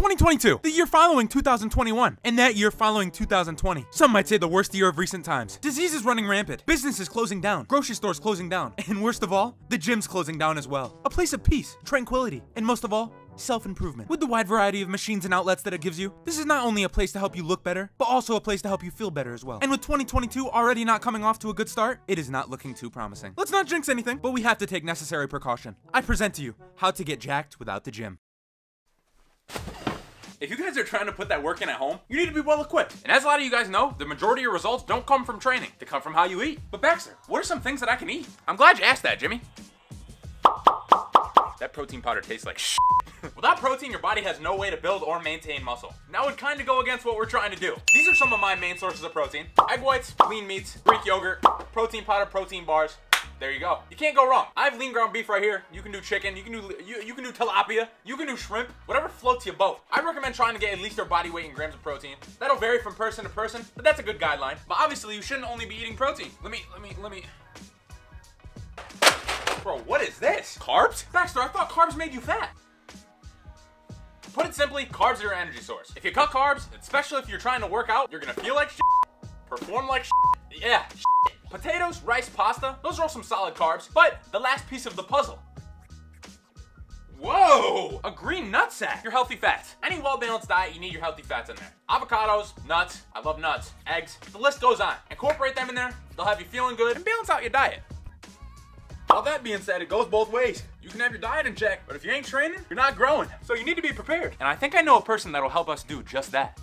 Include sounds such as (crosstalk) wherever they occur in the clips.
2022, the year following 2021, and that year following 2020. Some might say the worst year of recent times. Diseases running rampant, businesses closing down, grocery stores closing down, (laughs) and worst of all, the gyms closing down as well. A place of peace, tranquility, and most of all, self-improvement. With the wide variety of machines and outlets that it gives you, this is not only a place to help you look better, but also a place to help you feel better as well. And with 2022 already not coming off to a good start, it is not looking too promising. Let's not jinx anything, but we have to take necessary precaution. I present to you how to get jacked without the gym. If you guys are trying to put that work in at home, you need to be well equipped. And as a lot of you guys know, the majority of your results don't come from training. They come from how you eat. But Baxter, what are some things that I can eat? I'm glad you asked that, Jimmy. That protein powder tastes like shit. (laughs) Without protein, your body has no way to build or maintain muscle. Now would kind of go against what we're trying to do. These are some of my main sources of protein. Egg whites, lean meats, Greek yogurt, protein powder, protein bars, there you go. You can't go wrong. I have lean ground beef right here. You can do chicken. You can do you, you can do tilapia. You can do shrimp. Whatever floats your boat. I recommend trying to get at least your body weight in grams of protein. That'll vary from person to person, but that's a good guideline. But obviously, you shouldn't only be eating protein. Let me let me let me. Bro, what is this? Carbs? Baxter, I thought carbs made you fat. Put it simply, carbs are your energy source. If you cut carbs, especially if you're trying to work out, you're gonna feel like shit, perform like shit, yeah, shit. Potatoes, rice, pasta, those are all some solid carbs, but the last piece of the puzzle. Whoa! A green nutsack. Your healthy fats. Any well-balanced diet, you need your healthy fats in there. Avocados, nuts, I love nuts, eggs, the list goes on. Incorporate them in there, they'll have you feeling good and balance out your diet. All that being said, it goes both ways. You can have your diet in check, but if you ain't training, you're not growing. So you need to be prepared. And I think I know a person that'll help us do just that.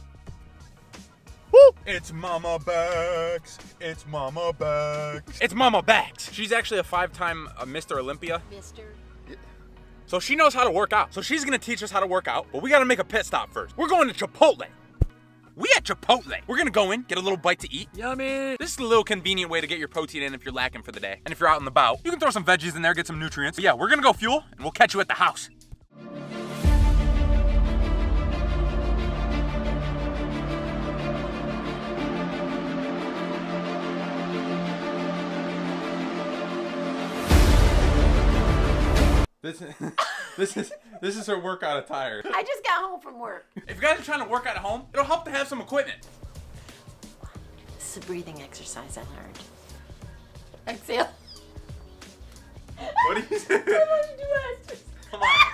Woo! It's Mama Bax. It's Mama Bax. It's Mama Bax. She's actually a five-time uh, Mr. Olympia. Mister. So she knows how to work out. So she's gonna teach us how to work out, but we gotta make a pit stop first. We're going to Chipotle. We at Chipotle. We're gonna go in, get a little bite to eat. Yummy. This is a little convenient way to get your protein in if you're lacking for the day. And if you're out and about, you can throw some veggies in there, get some nutrients. But yeah, we're gonna go fuel, and we'll catch you at the house. This is (laughs) this is this is her workout attire. I just got home from work. If you guys are trying to work out at home, it'll help to have some equipment. This is a breathing exercise I learned. Exhale. What are you doing? I do you (laughs) say? Come on.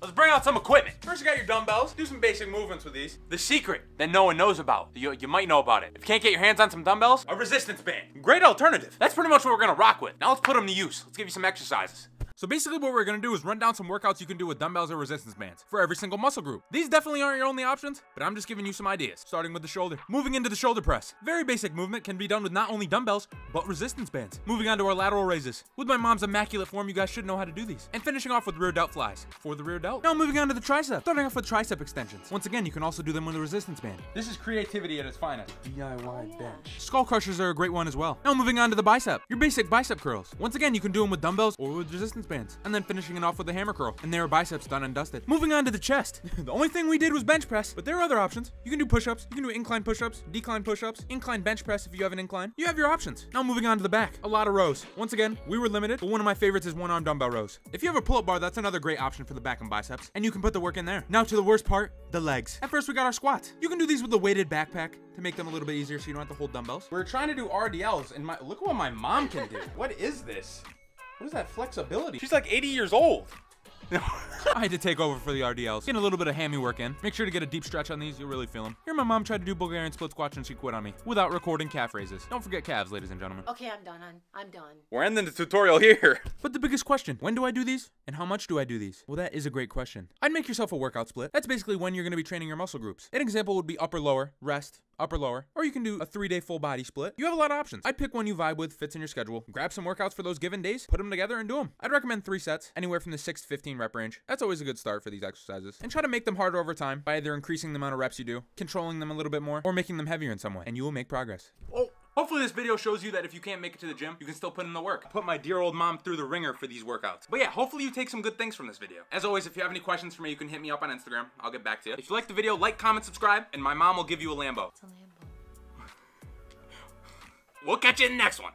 Let's bring out some equipment. First, you got your dumbbells. Do some basic movements with these. The secret that no one knows about. You, you might know about it. If you can't get your hands on some dumbbells, a resistance band. Great alternative. That's pretty much what we're gonna rock with. Now let's put them to use. Let's give you some exercises. So basically what we're gonna do is run down some workouts you can do with dumbbells or resistance bands for every single muscle group. These definitely aren't your only options, but I'm just giving you some ideas. Starting with the shoulder. Moving into the shoulder press. Very basic movement can be done with not only dumbbells, but resistance bands. Moving on to our lateral raises. With my mom's immaculate form, you guys should know how to do these. And finishing off with rear delt flies for the rear delt. Now moving on to the tricep. Starting off with tricep extensions. Once again, you can also do them with a resistance band. This is creativity at its finest. DIY bench. Skull crushers are a great one as well. Now moving on to the bicep. Your basic bicep curls. Once again, you can do them with dumbbells or with resistance bands. And then finishing it off with a hammer curl. And there are biceps done and dusted. Moving on to the chest. (laughs) the only thing we did was bench press, but there are other options. You can do push-ups, you can do incline push-ups, decline push-ups, incline bench press if you have an incline. You have your options. Now moving on to the back. A lot of rows. Once again, we were limited, but one of my favorites is one-arm dumbbell rows. If you have a pull-up bar, that's another great option for the back and biceps, and you can put the work in there. Now to the worst part, the legs. At first we got our squats. You can do these with a weighted backpack to make them a little bit easier so you don't have to hold dumbbells. We're trying to do RDLs, and my look what my mom can do. what is this? What is that flexibility? She's like 80 years old. (laughs) (laughs) I had to take over for the RDLs. Getting a little bit of hammy work in. Make sure to get a deep stretch on these, you'll really feel them. Here my mom tried to do Bulgarian split squats and she quit on me without recording calf raises. Don't forget calves, ladies and gentlemen. Okay, I'm done. I'm, I'm done. We're ending the tutorial here. (laughs) But the biggest question, when do I do these? And how much do I do these? Well, that is a great question. I'd make yourself a workout split. That's basically when you're gonna be training your muscle groups. An example would be upper lower, rest, upper lower, or you can do a three day full body split. You have a lot of options. I'd pick one you vibe with, fits in your schedule, grab some workouts for those given days, put them together and do them. I'd recommend three sets, anywhere from the 6 to 15 rep range. That's always a good start for these exercises. And try to make them harder over time by either increasing the amount of reps you do, controlling them a little bit more, or making them heavier in some way, and you will make progress. Oh, hopefully this video shows you that if you can't make it to the gym, you can still put in the work. I put my dear old mom through the ringer for these workouts. But yeah, hopefully you take some good things from this video. As always, if you have any questions for me, you can hit me up on Instagram. I'll get back to you. If you like the video, like, comment, subscribe, and my mom will give you a Lambo. It's a Lambo. (laughs) We'll catch you in the next one.